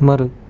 丸。